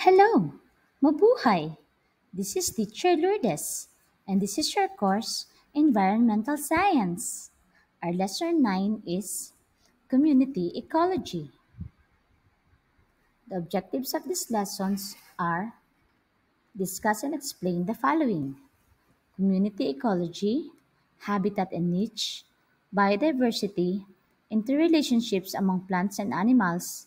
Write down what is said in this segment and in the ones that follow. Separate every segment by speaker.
Speaker 1: Hello! Mabuhay! This is Teacher Lourdes, and this is your course, Environmental Science. Our lesson 9 is Community Ecology. The objectives of these lessons are discuss and explain the following community ecology, habitat and niche, biodiversity, interrelationships among plants and animals,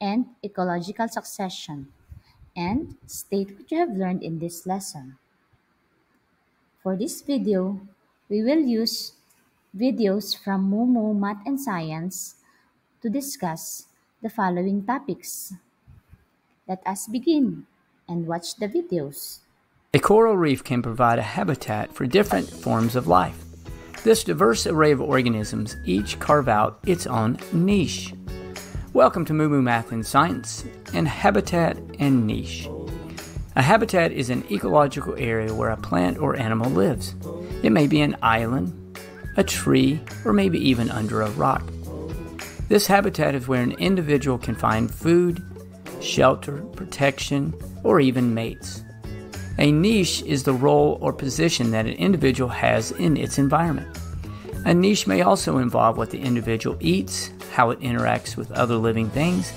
Speaker 1: and ecological succession. And state what you have learned in this lesson. For this video, we will use videos from MooMoo Math and Science to discuss the following topics. Let us begin and watch the videos.
Speaker 2: A coral reef can provide a habitat for different forms of life. This diverse array of organisms each carve out its own niche. Welcome to Moo Math and Science and Habitat and Niche. A habitat is an ecological area where a plant or animal lives. It may be an island, a tree, or maybe even under a rock. This habitat is where an individual can find food, shelter, protection, or even mates. A niche is the role or position that an individual has in its environment. A niche may also involve what the individual eats, how it interacts with other living things,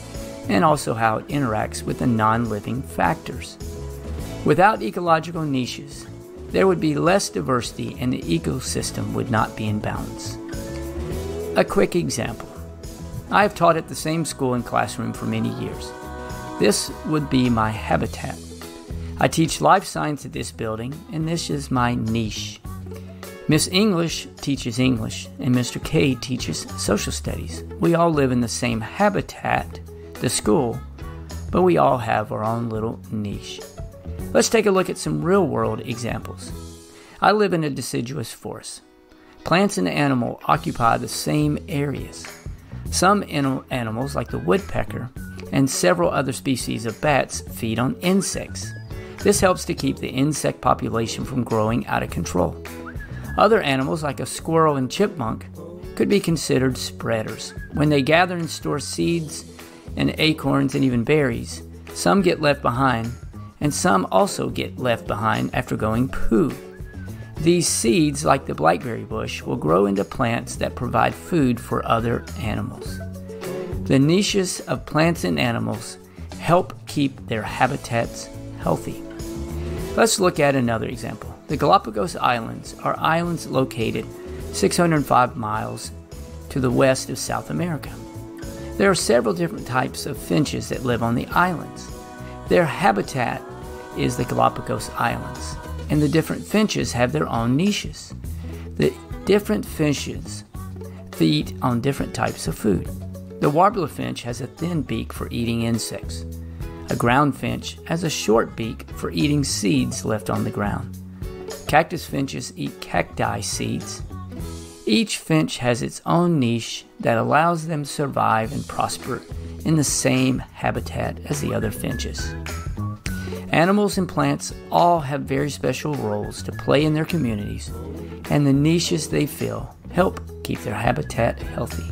Speaker 2: and also how it interacts with the non living factors. Without ecological niches, there would be less diversity and the ecosystem would not be in balance. A quick example I have taught at the same school and classroom for many years. This would be my habitat. I teach life science at this building, and this is my niche. Miss English teaches English, and Mr. K teaches social studies. We all live in the same habitat, the school, but we all have our own little niche. Let's take a look at some real world examples. I live in a deciduous forest. Plants and animals occupy the same areas. Some animals, like the woodpecker, and several other species of bats, feed on insects. This helps to keep the insect population from growing out of control. Other animals, like a squirrel and chipmunk, could be considered spreaders. When they gather and store seeds and acorns and even berries, some get left behind, and some also get left behind after going poo. These seeds, like the blackberry bush, will grow into plants that provide food for other animals. The niches of plants and animals help keep their habitats healthy. Let's look at another example. The Galapagos Islands are islands located 605 miles to the west of South America. There are several different types of finches that live on the islands. Their habitat is the Galapagos Islands, and the different finches have their own niches. The different finches feed on different types of food. The warbler finch has a thin beak for eating insects. A ground finch has a short beak for eating seeds left on the ground. Cactus finches eat cacti seeds. Each finch has its own niche that allows them to survive and prosper in the same habitat as the other finches. Animals and plants all have very special roles to play in their communities, and the niches they fill help keep their habitat healthy.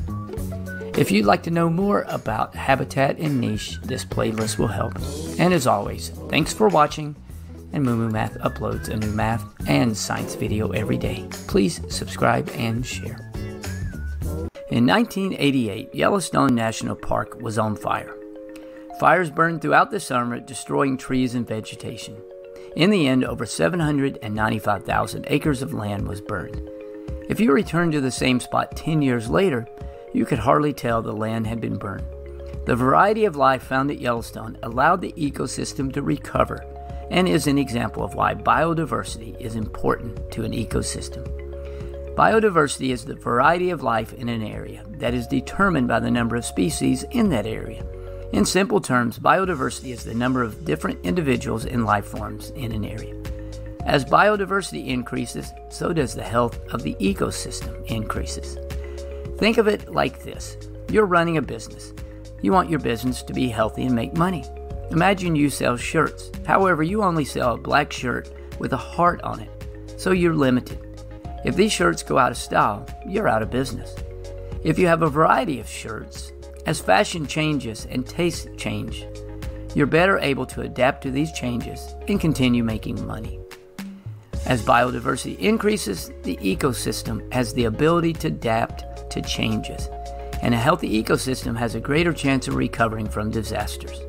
Speaker 2: If you'd like to know more about habitat and niche, this playlist will help. And as always, thanks for watching and Moo Math uploads a new math and science video every day. Please subscribe and share. In 1988, Yellowstone National Park was on fire. Fires burned throughout the summer, destroying trees and vegetation. In the end, over 795,000 acres of land was burned. If you return to the same spot 10 years later, you could hardly tell the land had been burned. The variety of life found at Yellowstone allowed the ecosystem to recover and is an example of why biodiversity is important to an ecosystem. Biodiversity is the variety of life in an area that is determined by the number of species in that area. In simple terms, biodiversity is the number of different individuals and life forms in an area. As biodiversity increases, so does the health of the ecosystem increases. Think of it like this you're running a business. You want your business to be healthy and make money. Imagine you sell shirts. However, you only sell a black shirt with a heart on it, so you're limited. If these shirts go out of style, you're out of business. If you have a variety of shirts, as fashion changes and tastes change, you're better able to adapt to these changes and continue making money. As biodiversity increases, the ecosystem has the ability to adapt to changes, and a healthy ecosystem has a greater chance of recovering from disasters.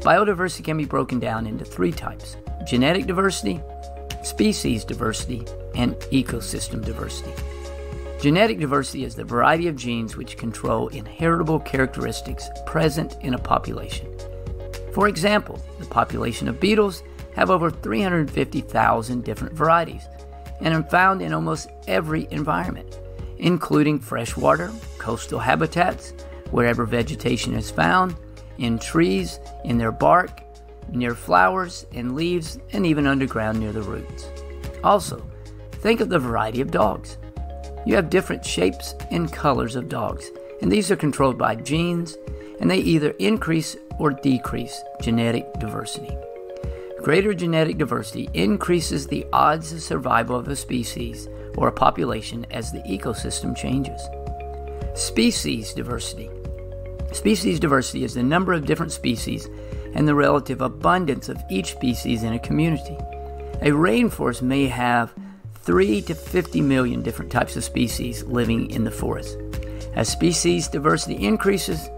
Speaker 2: Biodiversity can be broken down into three types genetic diversity, species diversity, and ecosystem diversity. Genetic diversity is the variety of genes which control inheritable characteristics present in a population. For example, the population of beetles have over 350,000 different varieties and are found in almost every environment, including freshwater, coastal habitats, wherever vegetation is found, in trees, in their bark, near flowers and leaves, and even underground near the roots. Also, think of the variety of dogs. You have different shapes and colors of dogs, and these are controlled by genes, and they either increase or decrease genetic diversity. Greater genetic diversity increases the odds of survival of a species or a population as the ecosystem changes. Species diversity. Species diversity is the number of different species and the relative abundance of each species in a community. A rainforest may have 3 to 50 million different types of species living in the forest. As species diversity increases,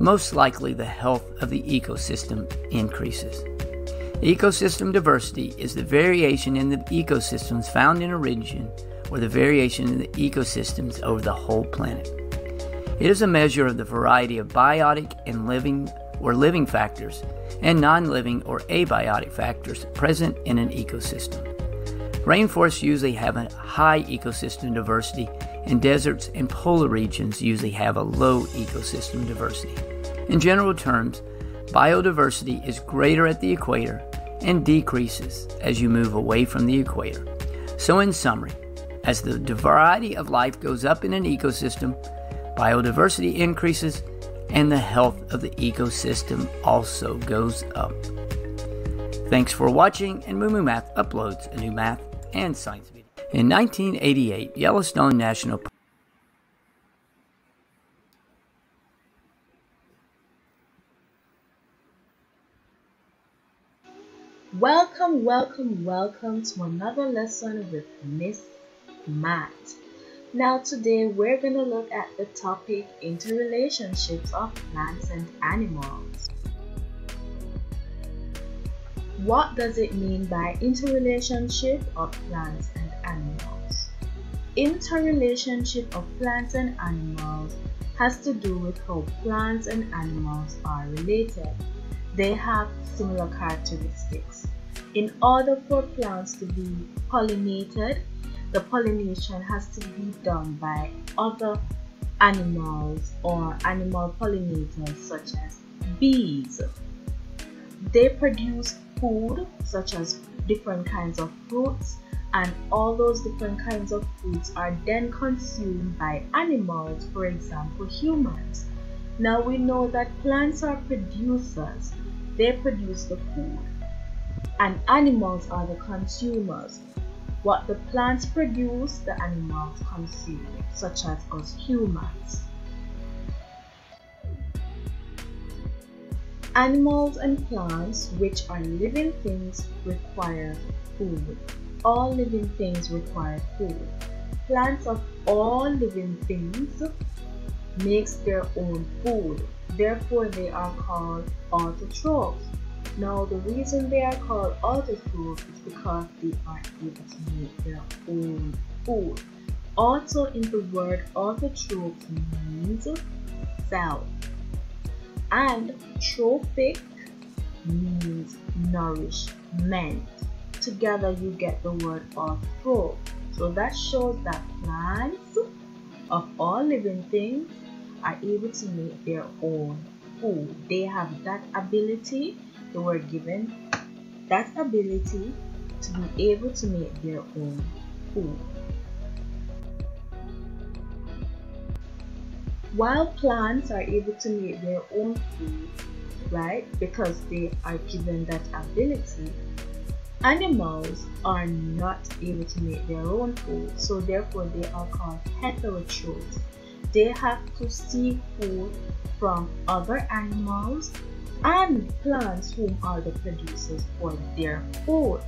Speaker 2: most likely the health of the ecosystem increases. Ecosystem diversity is the variation in the ecosystems found in a region or the variation in the ecosystems over the whole planet. It is a measure of the variety of biotic and living or living factors and non living or abiotic factors present in an ecosystem. Rainforests usually have a high ecosystem diversity, and deserts and polar regions usually have a low ecosystem diversity. In general terms, biodiversity is greater at the equator and decreases as you move away from the equator. So, in summary, as the variety of life goes up in an ecosystem, biodiversity increases and the health of the ecosystem also goes up. Thanks for watching, and Moo Math uploads a new math and science video. In 1988, Yellowstone National Park
Speaker 3: Welcome, welcome, welcome to another lesson with Miss Matt. Now, today we're going to look at the topic interrelationships of plants and animals. What does it mean by interrelationship of plants and animals? Interrelationship of plants and animals has to do with how plants and animals are related. They have similar characteristics. In order for plants to be pollinated, the pollination has to be done by other animals or animal pollinators such as bees. They produce food such as different kinds of fruits and all those different kinds of fruits are then consumed by animals, for example humans. Now we know that plants are producers, they produce the food, and animals are the consumers. What the plants produce, the animals consume, such as us humans. Animals and plants, which are living things, require food. All living things require food. Plants of all living things makes their own food. Therefore, they are called autotrophs. Now, the reason they are called autotrophs is because they are able to make their own food. Also, in the word autotroph means cell and trophic means nourishment. Together you get the word autotroph. So that shows that plants of all living things are able to make their own food. They have that ability, they were given that ability to be able to make their own food. While plants are able to make their own food, right, because they are given that ability, animals are not able to make their own food, so therefore they are called heterotrophs. They have to seek food from other animals and plants whom are the producers for their food.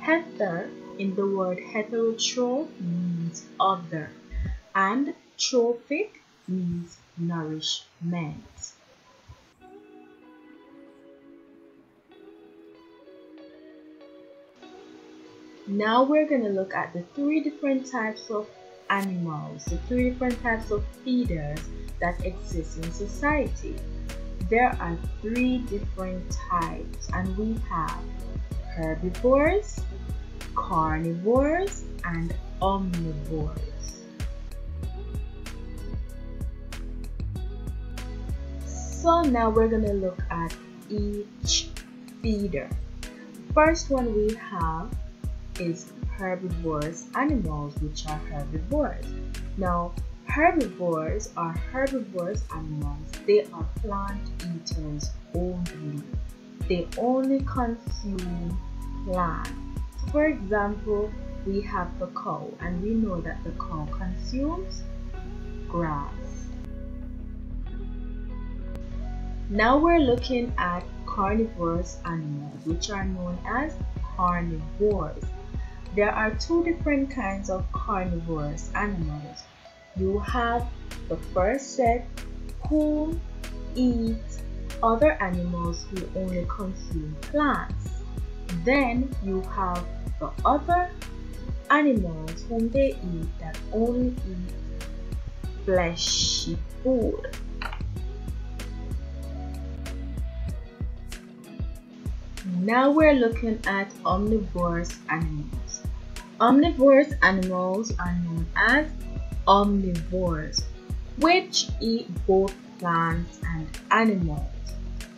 Speaker 3: Heter in the word heterotroph means other and trophic means nourishment. Now we're going to look at the three different types of animals, the three different types of feeders that exist in society. There are three different types and we have herbivores, carnivores, and omnivores. So now we're going to look at each feeder. First one we have is herbivorous animals, which are herbivores. Now, herbivores are herbivorous animals. They are plant eaters only. They only consume plants. For example, we have the cow, and we know that the cow consumes grass. Now we're looking at carnivorous animals, which are known as carnivores. There are two different kinds of carnivorous animals. You have the first set who eat other animals who only consume plants. Then you have the other animals whom they eat that only eat fleshy food. Now we're looking at omnivorous animals. Omnivorous animals are known as omnivores, which eat both plants and animals.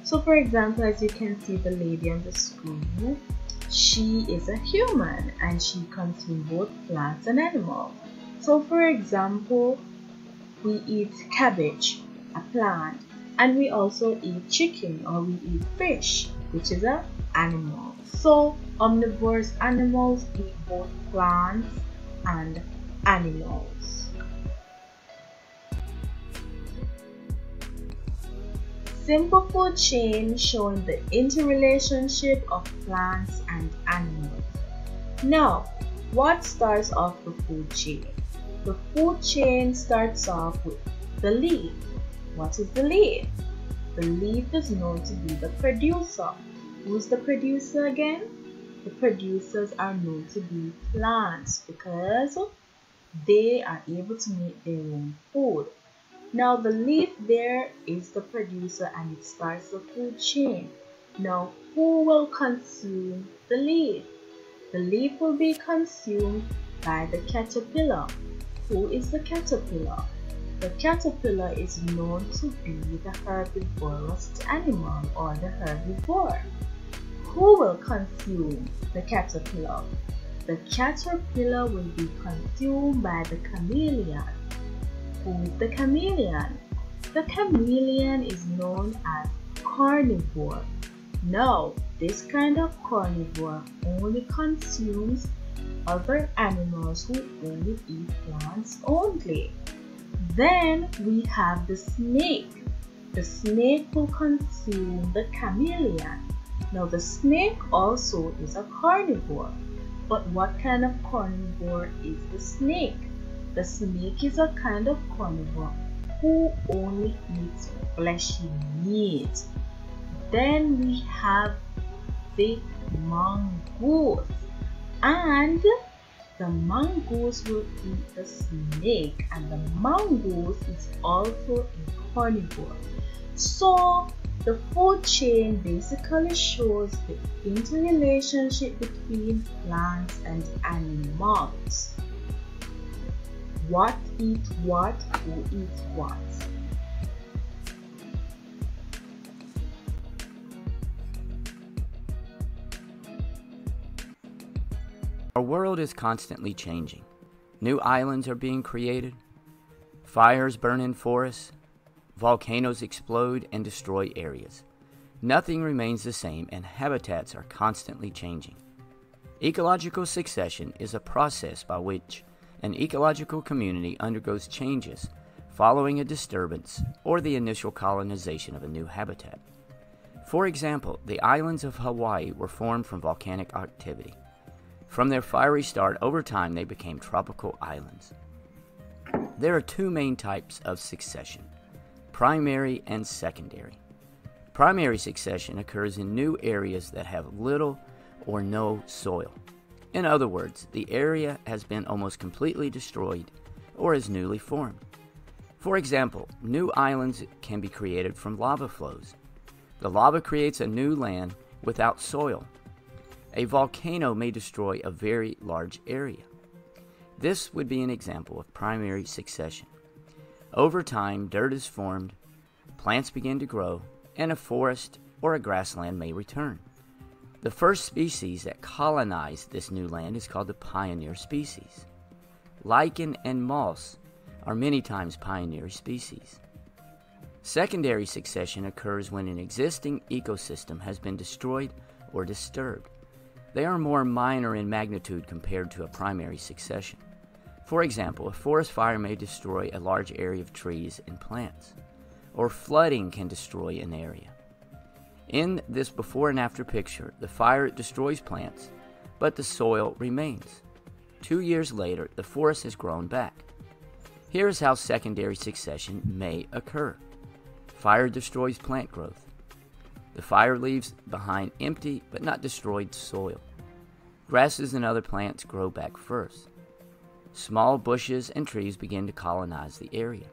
Speaker 3: So for example, as you can see the lady on the screen, she is a human and she consumes both plants and animals. So for example, we eat cabbage, a plant, and we also eat chicken or we eat fish, which is a animal. So omnivorous animals eat both plants and animals. Simple food chain showing the interrelationship of plants and animals. Now, what starts off the food chain? The food chain starts off with the leaf. What is the leaf? The leaf is known to be the producer. Who's the producer again? The producers are known to be plants because they are able to make their own food. Now the leaf there is the producer and it starts the food chain. Now who will consume the leaf? The leaf will be consumed by the caterpillar. Who is the caterpillar? The caterpillar is known to be the herbivorous animal or the herbivore. Who will consume the caterpillar? The caterpillar will be consumed by the chameleon. Is the chameleon? The chameleon is known as carnivore. Now, this kind of carnivore only consumes other animals who only eat plants only. Then we have the snake. The snake will consume the chameleon. Now the snake also is a carnivore. But what kind of carnivore is the snake? The snake is a kind of carnivore who only eats fleshy meat. Then we have the mongoose. And the mongoose will eat the snake and the mongoose is also a carnivore. So the food chain basically shows the interrelationship between plants and animals. What eats what, who eats what.
Speaker 2: Our world is constantly changing. New islands are being created, fires burn in forests, Volcanoes explode and destroy areas. Nothing remains the same, and habitats are constantly changing. Ecological succession is a process by which an ecological community undergoes changes following a disturbance or the initial colonization of a new habitat. For example, the islands of Hawaii were formed from volcanic activity. From their fiery start, over time they became tropical islands. There are two main types of succession primary and secondary. Primary succession occurs in new areas that have little or no soil. In other words, the area has been almost completely destroyed or is newly formed. For example, new islands can be created from lava flows. The lava creates a new land without soil. A volcano may destroy a very large area. This would be an example of primary succession. Over time, dirt is formed, plants begin to grow, and a forest or a grassland may return. The first species that colonized this new land is called the pioneer species. Lichen and moss are many times pioneer species. Secondary succession occurs when an existing ecosystem has been destroyed or disturbed. They are more minor in magnitude compared to a primary succession. For example, a forest fire may destroy a large area of trees and plants, or flooding can destroy an area. In this before and after picture, the fire destroys plants, but the soil remains. Two years later, the forest has grown back. Here is how secondary succession may occur fire destroys plant growth. The fire leaves behind empty but not destroyed soil. Grasses and other plants grow back first. Small bushes and trees begin to colonize the area.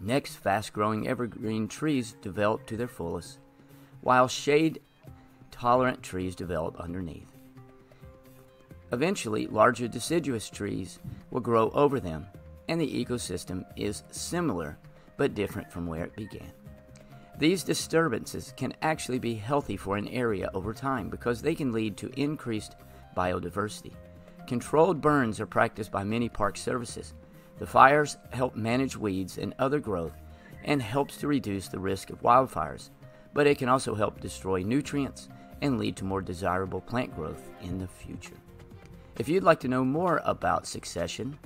Speaker 2: Next, fast growing evergreen trees develop to their fullest, while shade tolerant trees develop underneath. Eventually, larger deciduous trees will grow over them, and the ecosystem is similar but different from where it began. These disturbances can actually be healthy for an area over time because they can lead to increased biodiversity. Controlled burns are practiced by many park services. The fires help manage weeds and other growth and helps to reduce the risk of wildfires, but it can also help destroy nutrients and lead to more desirable plant growth in the future. If you'd like to know more about succession,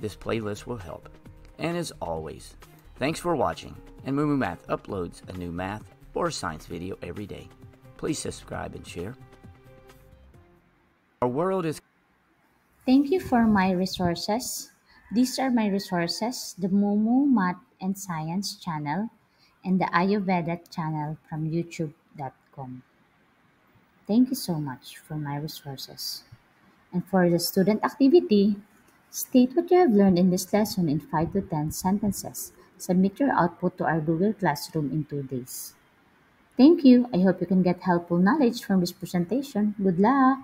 Speaker 2: this playlist will help. And as always, thanks for watching, and Moo Math uploads a new math or science video every day. Please subscribe and share. Our world is
Speaker 1: Thank you for my resources. These are my resources, the MooMoo Math and Science channel and the Ayurveda channel from youtube.com. Thank you so much for my resources. And for the student activity, state what you have learned in this lesson in 5 to 10 sentences. Submit your output to our Google Classroom in 2 days. Thank you. I hope you can get helpful knowledge from this presentation. Good luck!